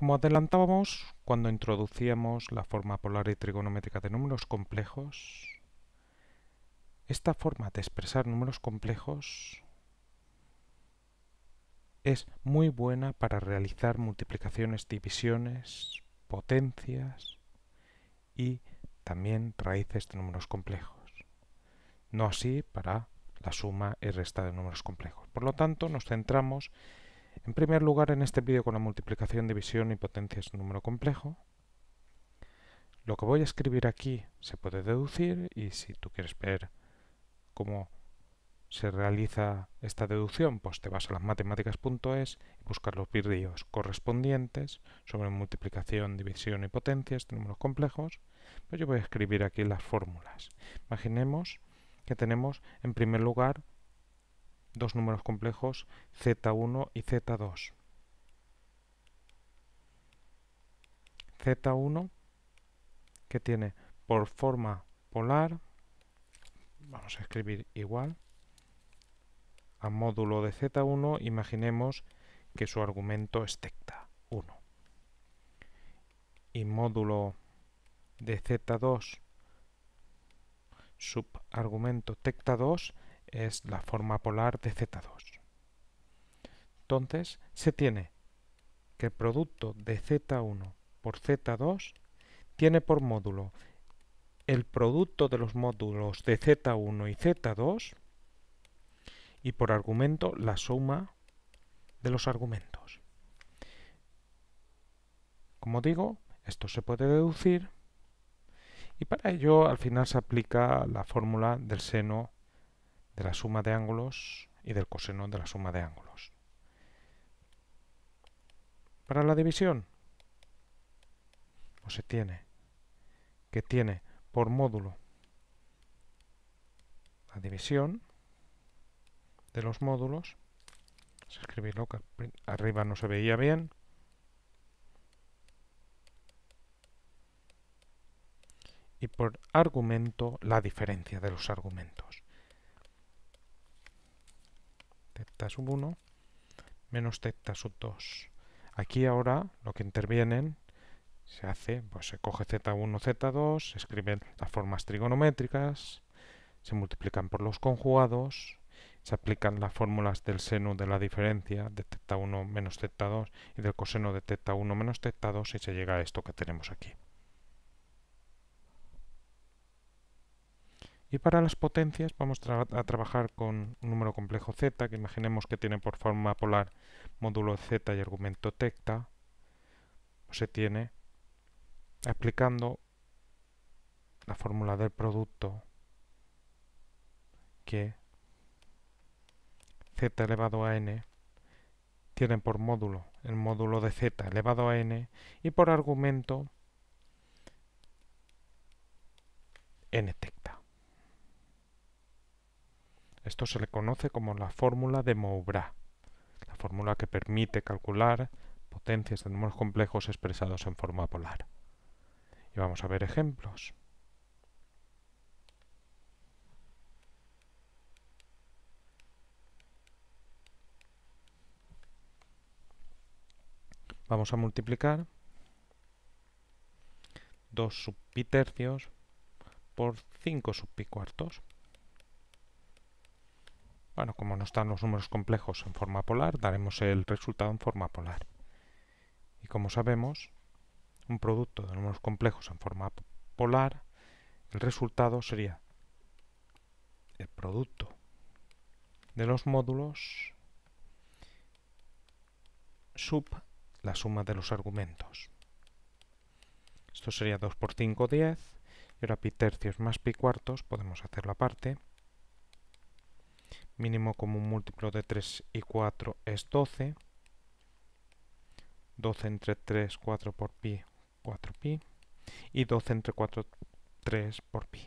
Como adelantábamos cuando introducíamos la forma polar y trigonométrica de números complejos, esta forma de expresar números complejos es muy buena para realizar multiplicaciones, divisiones, potencias y también raíces de números complejos. No así para la suma y resta de números complejos. Por lo tanto, nos centramos en primer lugar en este vídeo con la multiplicación, división y potencias de número complejo. Lo que voy a escribir aquí se puede deducir y si tú quieres ver cómo se realiza esta deducción, pues te vas a las matemáticas.es y buscas los vídeos correspondientes sobre multiplicación, división y potencias de números complejos. Pues yo voy a escribir aquí las fórmulas. Imaginemos que tenemos en primer lugar dos números complejos z1 y z2. z1 que tiene por forma polar, vamos a escribir igual, a módulo de z1 imaginemos que su argumento es tecta 1 y módulo de z2 subargumento tecta 2 es la forma polar de z2. Entonces se tiene que el producto de z1 por z2 tiene por módulo el producto de los módulos de z1 y z2 y por argumento la suma de los argumentos. Como digo, esto se puede deducir y para ello al final se aplica la fórmula del seno de la suma de ángulos y del coseno de la suma de ángulos. Para la división, pues se tiene que tiene por módulo la división de los módulos. A escribirlo que arriba no se veía bien. Y por argumento la diferencia de los argumentos. Teta sub 1 menos teta sub 2. Aquí ahora lo que intervienen se hace, pues se coge z1, z2, se escriben las formas trigonométricas, se multiplican por los conjugados se aplican las fórmulas del seno de la diferencia de teta 1 menos teta 2 y del coseno de teta 1 menos teta 2 y se llega a esto que tenemos aquí. Y para las potencias vamos a trabajar con un número complejo z, que imaginemos que tiene por forma polar módulo z y argumento tecta. Se tiene aplicando la fórmula del producto que z elevado a n tienen por módulo el módulo de z elevado a n y por argumento n tecta. Esto se le conoce como la fórmula de Moubra, la fórmula que permite calcular potencias de números complejos expresados en forma polar. Y vamos a ver ejemplos. Vamos a multiplicar 2 sub pi tercios por 5 sub pi cuartos. Bueno, como no están los números complejos en forma polar, daremos el resultado en forma polar. Y como sabemos, un producto de números complejos en forma polar, el resultado sería el producto de los módulos sub la suma de los argumentos. Esto sería 2 por 5, 10. Y ahora pi tercios más pi cuartos, podemos hacerlo aparte. Mínimo común múltiplo de 3 y 4 es 12. 12 entre 3, 4 por pi, 4pi. Y 12 entre 4, 3 por pi.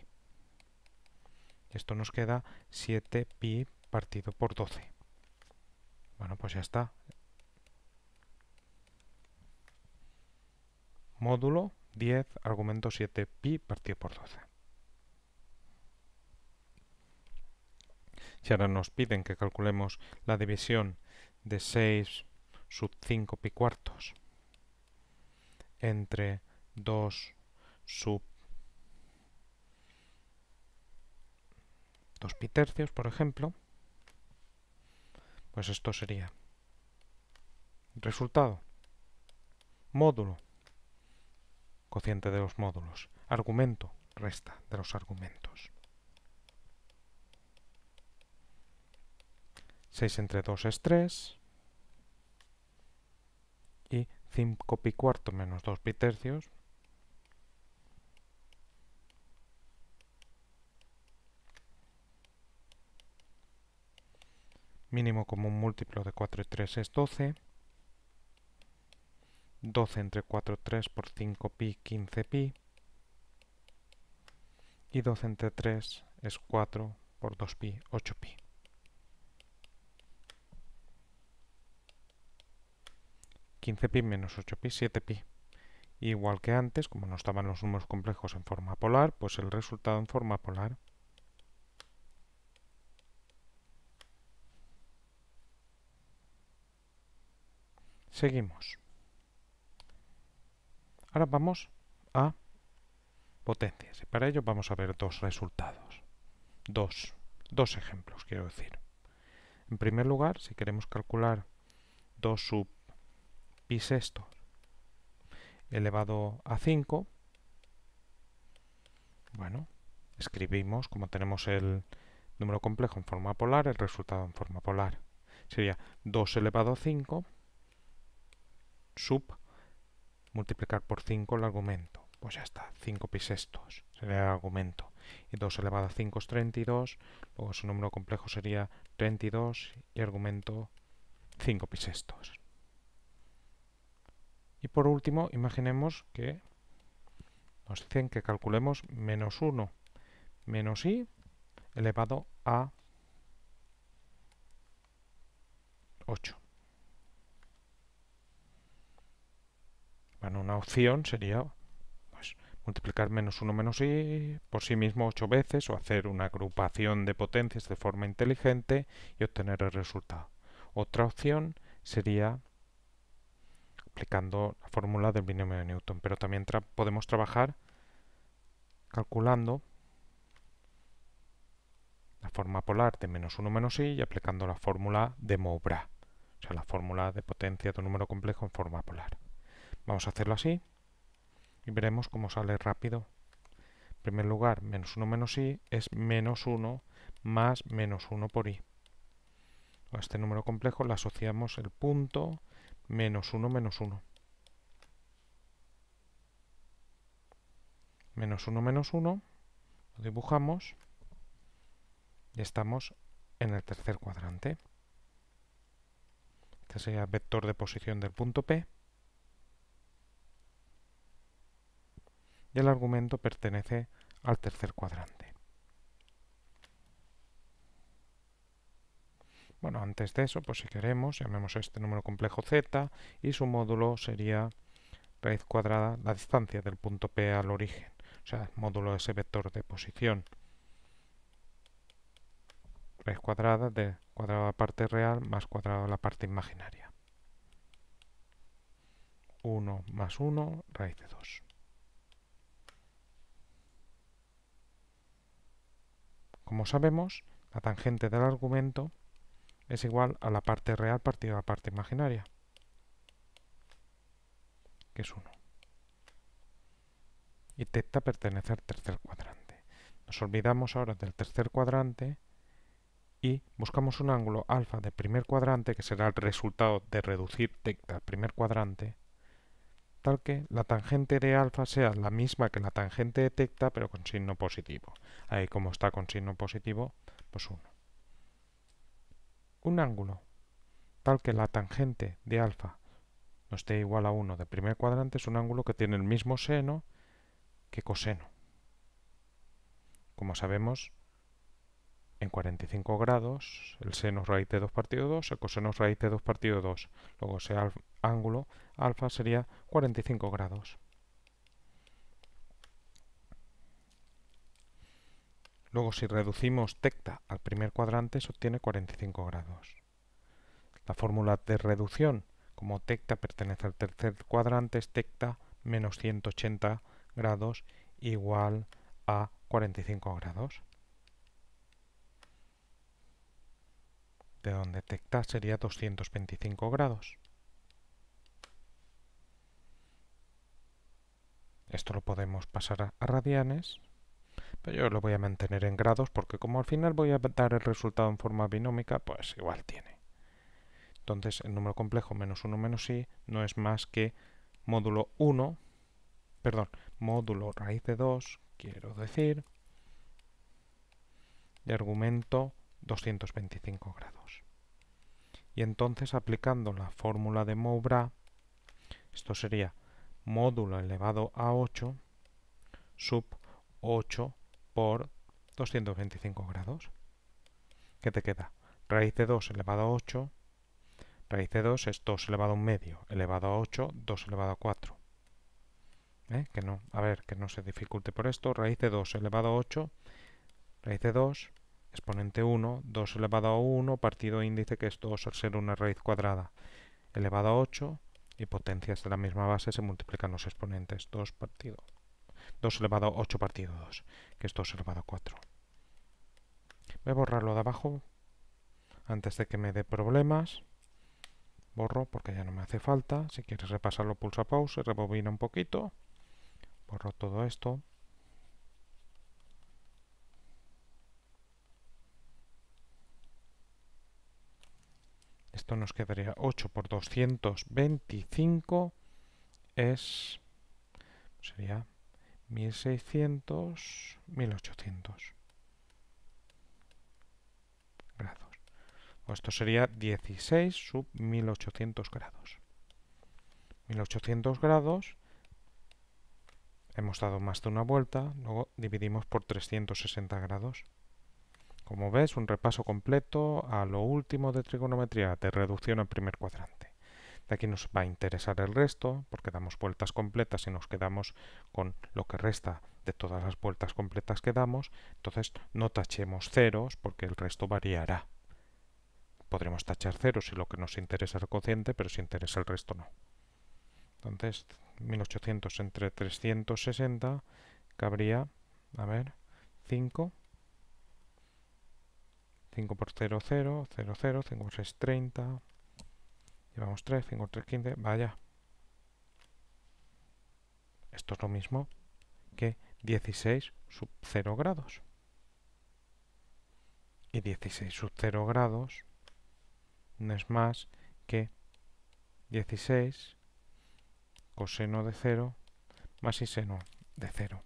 Esto nos queda 7pi partido por 12. Bueno, pues ya está. módulo 10, argumento 7, pi partido por 12. Si ahora nos piden que calculemos la división de 6 sub 5 pi cuartos entre 2 sub 2 pi tercios, por ejemplo, pues esto sería resultado, módulo, cociente de los módulos, argumento, resta de los argumentos. 6 entre 2 es 3 y 5 pi cuarto menos 2 pi tercios. Mínimo común múltiplo de 4 y 3 es 12 12 entre 4 3 por 5 pi 15 pi. Y 12 entre 3 es 4 por 2 pi 8 pi 15pi menos 8pi, 7pi. Igual que antes, como no estaban los números complejos en forma polar, pues el resultado en forma polar. Seguimos. Ahora vamos a potencias y para ello vamos a ver dos resultados. Dos, dos ejemplos, quiero decir. En primer lugar, si queremos calcular 2 sub pi sexto elevado a 5, bueno, escribimos, como tenemos el número complejo en forma polar, el resultado en forma polar sería 2 elevado a 5 sub multiplicar por 5 el argumento. Pues ya está, 5 pi sextos sería el argumento. Y 2 elevado a 5 es 32, luego su número complejo sería 32 y argumento 5 pi sextos. Y por último, imaginemos que nos dicen que calculemos menos 1 menos i elevado a 8. Bueno, una opción sería pues, multiplicar menos 1 menos i por sí mismo 8 veces o hacer una agrupación de potencias de forma inteligente y obtener el resultado. Otra opción sería aplicando la fórmula del binomio de Newton, pero también podemos trabajar calculando la forma polar de menos 1 menos i y aplicando la fórmula de Moubra, o sea, la fórmula de potencia de un número complejo en forma polar. Vamos a hacerlo así y veremos cómo sale rápido. En primer lugar, menos 1 menos i es menos 1 más menos 1 por i. A este número complejo le asociamos el punto menos 1 menos 1. Menos 1 menos 1, lo dibujamos y estamos en el tercer cuadrante. Este sería el vector de posición del punto P. Y el argumento pertenece al tercer cuadrante. Bueno, antes de eso, pues si queremos, llamemos a este número complejo z y su módulo sería raíz cuadrada, la distancia del punto P al origen, o sea, módulo de ese vector de posición. Raíz cuadrada de cuadrado de la parte real más cuadrado de la parte imaginaria. 1 más 1, raíz de 2. Como sabemos, la tangente del argumento es igual a la parte real partido a la parte imaginaria, que es 1. Y teta pertenece al tercer cuadrante. Nos olvidamos ahora del tercer cuadrante y buscamos un ángulo alfa de primer cuadrante, que será el resultado de reducir tecta al primer cuadrante, tal que la tangente de alfa sea la misma que la tangente de tecta, pero con signo positivo. Ahí como está con signo positivo, pues 1 un ángulo tal que la tangente de alfa no esté igual a 1 de primer cuadrante es un ángulo que tiene el mismo seno que coseno. Como sabemos, en 45 grados el seno raíz de 2 partido 2, el coseno es raíz de 2 partido 2. Luego ese ángulo alfa sería 45 grados. Luego, si reducimos tecta al primer cuadrante, se obtiene 45 grados. La fórmula de reducción, como tecta pertenece al tercer cuadrante, es tecta menos 180 grados igual a 45 grados. De donde tecta sería 225 grados. Esto lo podemos pasar a radianes, pero yo lo voy a mantener en grados porque como al final voy a dar el resultado en forma binómica, pues igual tiene. Entonces el número complejo menos 1 menos i no es más que módulo 1, perdón, módulo raíz de 2, quiero decir, de argumento 225 grados. Y entonces aplicando la fórmula de Moubra, esto sería módulo elevado a 8 sub 8 por 225 grados. ¿Qué te queda? Raíz de 2 elevado a 8. Raíz de 2 es 2 elevado a un medio elevado a 8, 2 elevado a 4. ¿Eh? Que no, a ver, que no se dificulte por esto. Raíz de 2 elevado a 8. Raíz de 2, exponente 1, 2 elevado a 1, partido índice que es 2 al ser una raíz cuadrada elevado a 8 y potencias de la misma base se multiplican los exponentes 2 partido 2 elevado a 8 partido 2, que es 2 elevado a 4. Voy a borrarlo de abajo antes de que me dé problemas. Borro porque ya no me hace falta. Si quieres repasarlo, pulsa pause, rebobina un poquito. Borro todo esto. Esto nos quedaría 8 por 225 es sería 1600 1800 grados. O esto sería 16 sub 1800 grados. 1800 grados hemos dado más de una vuelta, luego dividimos por 360 grados. Como ves, un repaso completo a lo último de trigonometría de reducción al primer cuadrante. De aquí nos va a interesar el resto, porque damos vueltas completas y nos quedamos con lo que resta de todas las vueltas completas que damos. Entonces no tachemos ceros, porque el resto variará. Podremos tachar ceros si lo que nos interesa es el cociente, pero si interesa el resto no. Entonces, 1800 entre 360 cabría, a ver, 5 5 por 0, 0, 0, 0, 5 por 6, 30. Llevamos 3, 5 por 3, 15. Vaya. Esto es lo mismo que 16 sub 0 grados. Y 16 sub 0 grados no es más que 16 coseno de 0 más y seno de 0.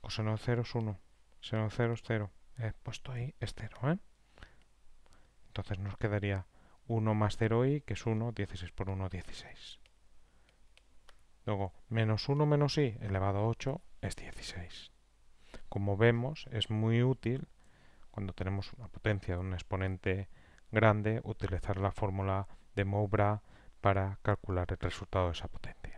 Coseno de 0 es 1. Seno de 0 es 0. He puesto ahí es 0. ¿eh? Entonces nos quedaría 1 más 0i, que es 1, 16 por 1, 16. Luego, menos 1 menos i elevado a 8 es 16. Como vemos, es muy útil cuando tenemos una potencia de un exponente grande utilizar la fórmula de Moubra para calcular el resultado de esa potencia.